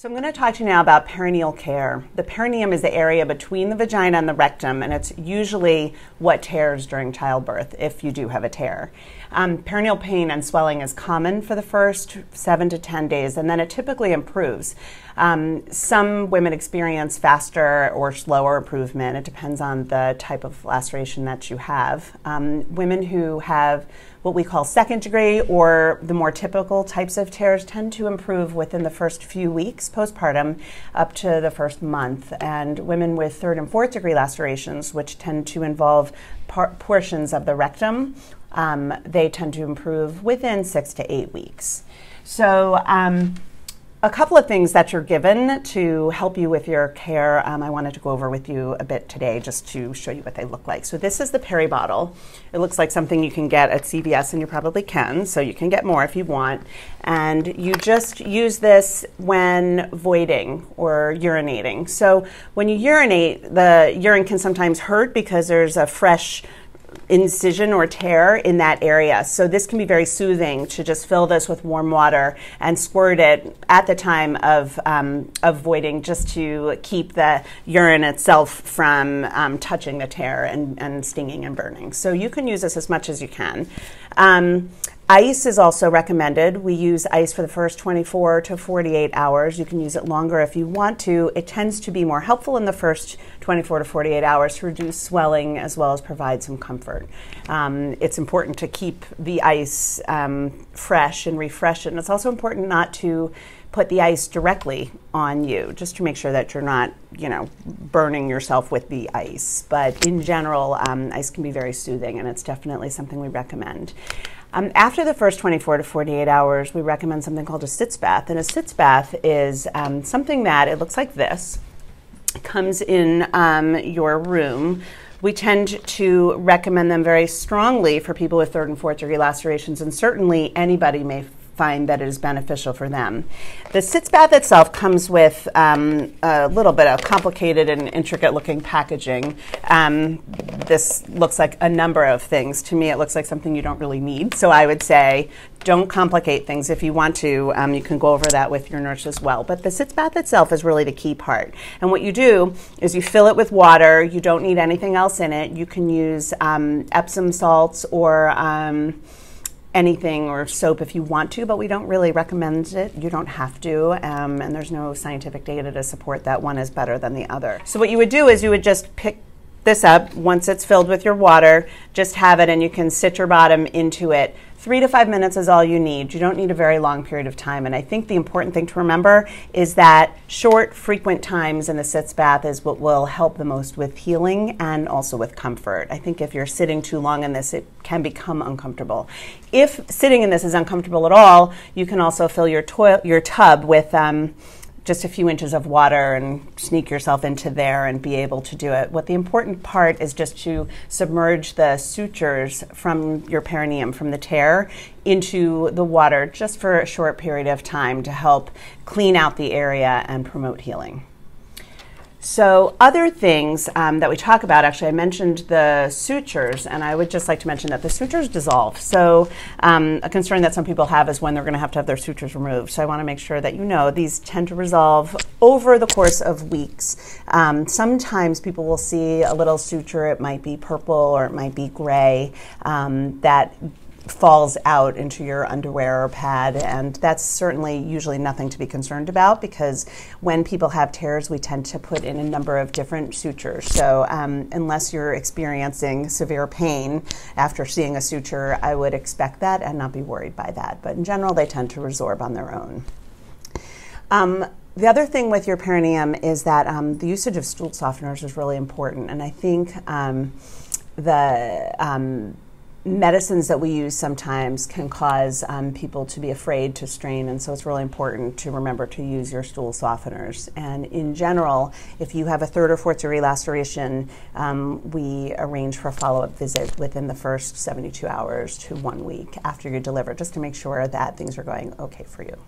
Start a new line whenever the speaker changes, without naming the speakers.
So I'm going to talk to you now about perineal care. The perineum is the area between the vagina and the rectum, and it's usually what tears during childbirth if you do have a tear. Um, perineal pain and swelling is common for the first seven to 10 days, and then it typically improves. Um, some women experience faster or slower improvement. It depends on the type of laceration that you have. Um, women who have what we call second degree or the more typical types of tears tend to improve within the first few weeks postpartum up to the first month. And women with third and fourth degree lacerations, which tend to involve par- portions of the rectum, um, they tend to improve within six to eight weeks. So, um, a couple of things that you're given to help you with your care. Um, I wanted to go over with you a bit today just to show you what they look like. So this is the peri bottle. It looks like something you can get at CVS, and you probably can. So you can get more if you want. And you just use this when voiding or urinating. So when you urinate, the urine can sometimes hurt because there's a fresh incision or tear in that area. So this can be very soothing to just fill this with warm water and squirt it at the time of, um, just to keep the urine itself from um, touching the tear and, and stinging and burning. So you can use this as much as you can. Um, Ice is also recommended. We use ice for the first 24 to 48 hours. You can use it longer if you want to. It tends to be more helpful in the first 24 to 48 hours to reduce swelling as well as provide some comfort. Um, it's important to keep the ice um, fresh and refresh it. And it's also important not to put the ice directly on you, just to make sure that you're not, you know, burning yourself with the ice. But in general, um, ice can be very soothing, and it's definitely something we recommend. Um, after the first 24 to 48 hours, we recommend something called a sitz bath. And a sitz bath is um, something that it looks like this, comes in um, your room. We tend to recommend them very strongly for people with third and fourth degree lacerations, and certainly anybody may find that it is beneficial for them. The sitz bath itself comes with um, a little bit of complicated and intricate looking packaging. Um, this looks like a number of things. To me, it looks like something you don't really need. So I would say don't complicate things. If you want to, um, you can go over that with your nurse as well. But the sitz bath itself is really the key part. And what you do is you fill it with water. You don't need anything else in it. You can use um, Epsom salts or um, anything or soap if you want to, but we don't really recommend it. You don't have to, um, and there's no scientific data to support that one is better than the other. So what you would do is you would just pick this up once it's filled with your water, just have it and you can sit your bottom into it Three to five minutes is all you need. You don't need a very long period of time. And I think the important thing to remember is that short, frequent times in the sitz bath is what will help the most with healing and also with comfort. I think if you're sitting too long in this, it can become uncomfortable. If sitting in this is uncomfortable at all, you can also fill your, your tub with. Um, just a few inches of water and sneak yourself into there and be able to do it. What the important part is just to submerge the sutures from your perineum, from the tear, into the water just for a short period of time to help clean out the area and promote healing. So, other things um, that we talk about, actually, I mentioned the sutures, and I would just like to mention that the sutures dissolve. So, um, a concern that some people have is when they're going to have to have their sutures removed. So, I want to make sure that you know these tend to resolve over the course of weeks. Um, sometimes people will see a little suture, it might be purple or it might be gray, um, that falls out into your underwear or pad, and that's certainly usually nothing to be concerned about because when people have tears, we tend to put in a number of different sutures. So, um, unless you're experiencing severe pain after seeing a suture, I would expect that and not be worried by that. But in general, they tend to resorb on their own. Um, the other thing with your perineum is that um, the usage of stool softeners is really important, and I think um, the um, medicines that we use sometimes can cause um, people to be afraid to strain, and so it's really important to remember to use your stool softeners. And in general, if you have a third or fourth degree laceration, um, we arrange for a follow up visit within the first 72 hours to one week after you deliver, just to make sure that things are going okay for you.